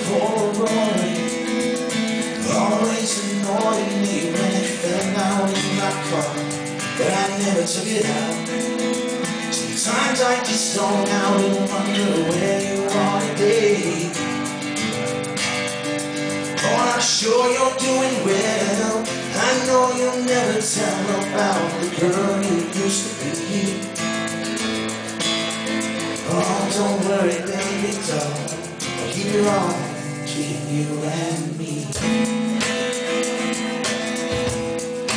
for glory. Always annoyed me when it fell down in my car, but I never took it out. Sometimes I just zone out and wonder where you are today. Oh, I'm sure you're doing well. I know you'll never tell about the girl you used to be. Oh, don't worry, baby, doll. It on between you and me.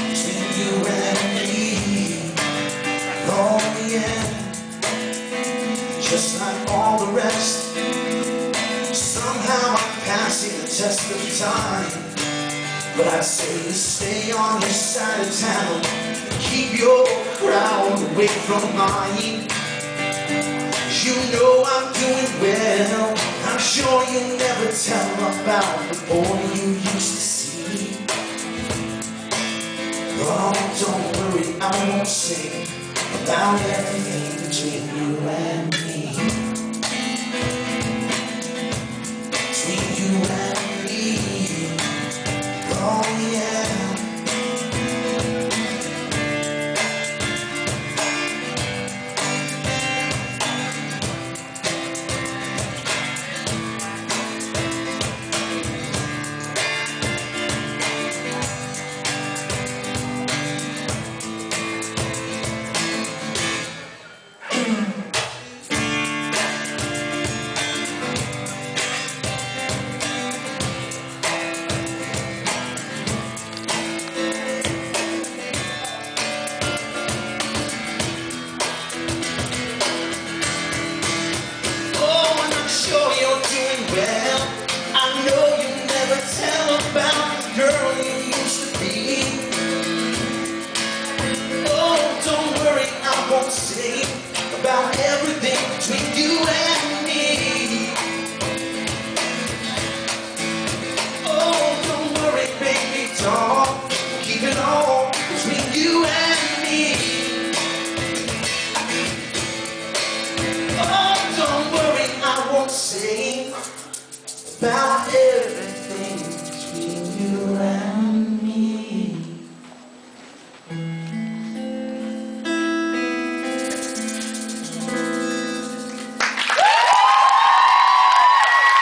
Between you and me. Oh, yeah. Just like all the rest. Somehow I'm passing the test of time. But I say to stay on your side of town. Keep your crowd away from mine. You know I'm doing well. Sure you'll never tell about the boy you used to see. Oh, don't worry, I won't say about everything between you and me. Oh,